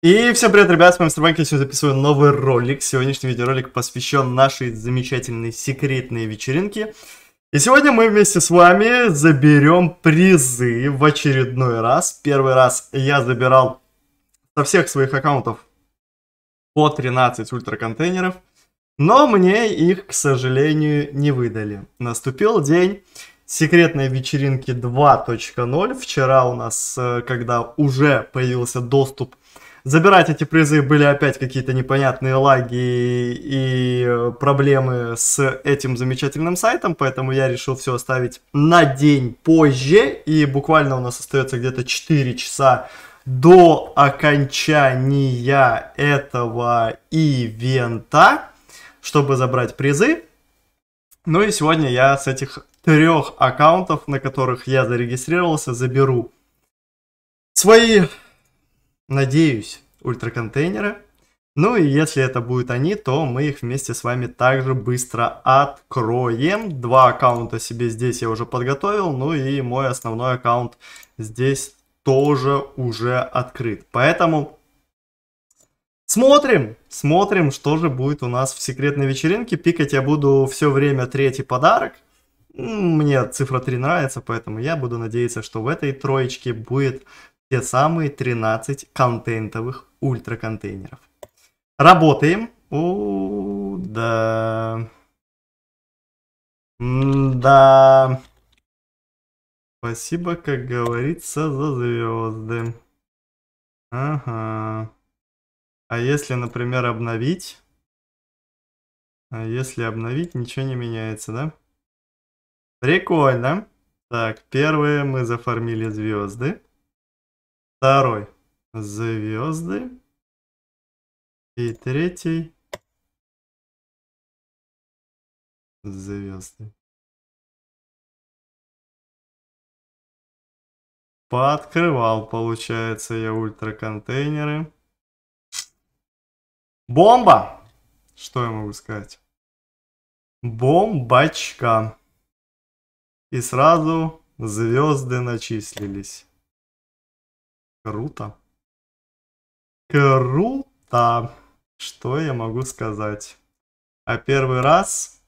И всем привет, ребят, с вами я сегодня записываю новый ролик. Сегодняшний видеоролик посвящен нашей замечательной секретной вечеринке. И сегодня мы вместе с вами заберем призы в очередной раз. Первый раз я забирал со всех своих аккаунтов по 13 ультраконтейнеров. Но мне их, к сожалению, не выдали. Наступил день секретной вечеринки 2.0. Вчера у нас, э, когда уже появился доступ забирать эти призы были опять какие-то непонятные лаги и проблемы с этим замечательным сайтом, поэтому я решил все оставить на день позже, и буквально у нас остается где-то 4 часа до окончания этого ивента, чтобы забрать призы. Ну и сегодня я с этих трех аккаунтов, на которых я зарегистрировался, заберу свои надеюсь, ультраконтейнеры. Ну и если это будут они, то мы их вместе с вами также быстро откроем. Два аккаунта себе здесь я уже подготовил, ну и мой основной аккаунт здесь тоже уже открыт. Поэтому смотрим, смотрим, что же будет у нас в секретной вечеринке. Пикать я буду все время третий подарок. Мне цифра 3 нравится, поэтому я буду надеяться, что в этой троечке будет те самые 13 контентовых ультраконтейнеров. Работаем. О, да. Да. Спасибо, как говорится, за звезды. Ага. А если, например, обновить? А если обновить, ничего не меняется, да? Прикольно. Так, первые мы зафармили звезды. Второй. Звезды. И третий. Звезды. Пооткрывал, получается, я ультраконтейнеры. Бомба! Что я могу сказать? Бомбочка. И сразу звезды начислились. Круто. Круто. Что я могу сказать? А первый раз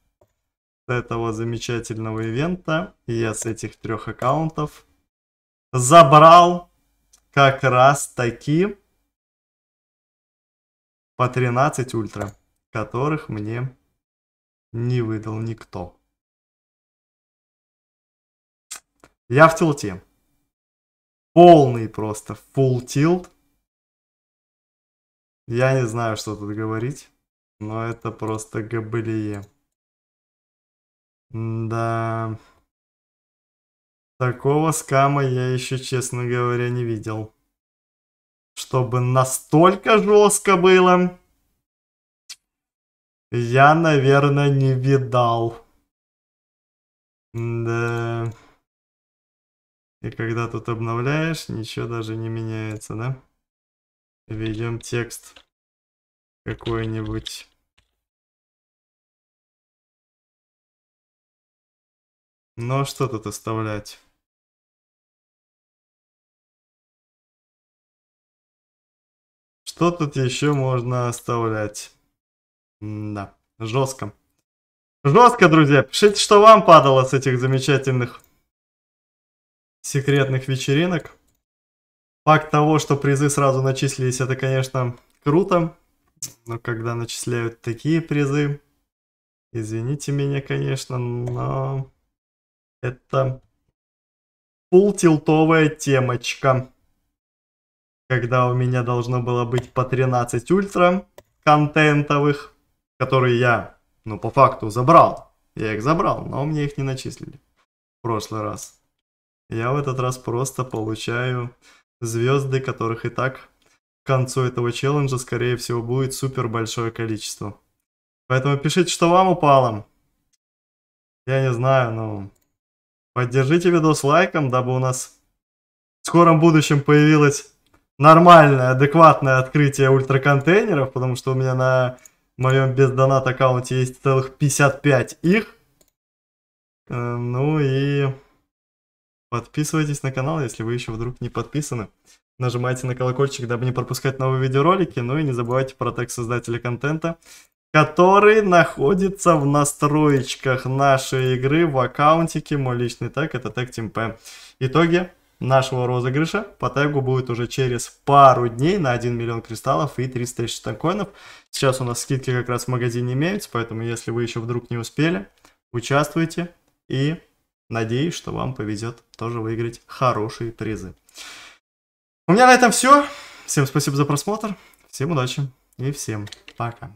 с этого замечательного ивента я с этих трех аккаунтов забрал как раз таки по 13 ультра, которых мне не выдал никто. Я в тилте. Полный просто full tilt. Я не знаю, что тут говорить, но это просто габелие. Да. Такого скама я еще, честно говоря, не видел. Чтобы настолько жестко было, я, наверное, не видал. Да. И когда тут обновляешь, ничего даже не меняется, да? Введем текст какой-нибудь. Ну а что тут оставлять? Что тут еще можно оставлять? Да, жестко. Жестко, друзья. Пишите, что вам падало с этих замечательных секретных вечеринок. Факт того, что призы сразу начислились, это, конечно, круто. Но когда начисляют такие призы, извините меня, конечно, но это полтилтовая темочка. Когда у меня должно было быть по 13 ультра контентовых, которые я, ну, по факту забрал. Я их забрал, но мне их не начислили в прошлый раз. Я в этот раз просто получаю звезды, которых и так к концу этого челленджа, скорее всего, будет супер большое количество. Поэтому пишите, что вам упало. Я не знаю, но поддержите видос лайком, дабы у нас в скором будущем появилось нормальное, адекватное открытие ультраконтейнеров, потому что у меня на моем бездонат аккаунте есть целых 55 их. Э, ну и Подписывайтесь на канал, если вы еще вдруг не подписаны. нажимайте на колокольчик, дабы не пропускать новые видеоролики. Ну и не забывайте про тег создателя контента, который находится в настроечках нашей игры в аккаунтике. Мой личный тег это тег TeamP. Итоги нашего розыгрыша по тегу будет уже через пару дней на 1 миллион кристаллов и 300 тысяч токенов. Сейчас у нас скидки как раз в магазине имеются, поэтому если вы еще вдруг не успели, участвуйте и надеюсь, что вам повезет тоже выиграть хорошие призы. У меня на этом все. Всем спасибо за просмотр, всем удачи и всем пока.